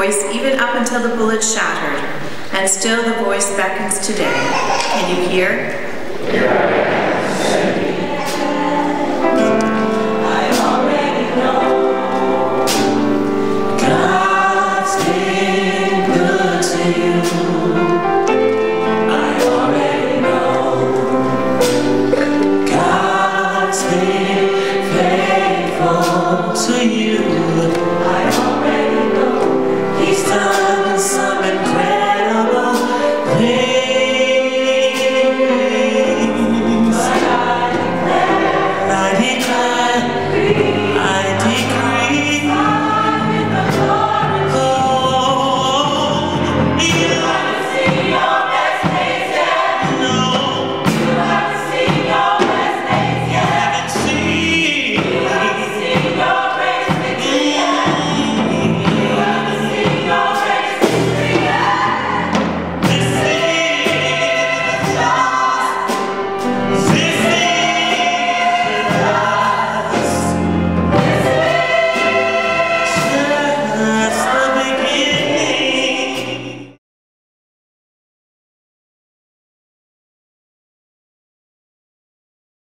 voice even up until the bullet shattered, and still the voice beckons today. Can you hear? Yeah. sun.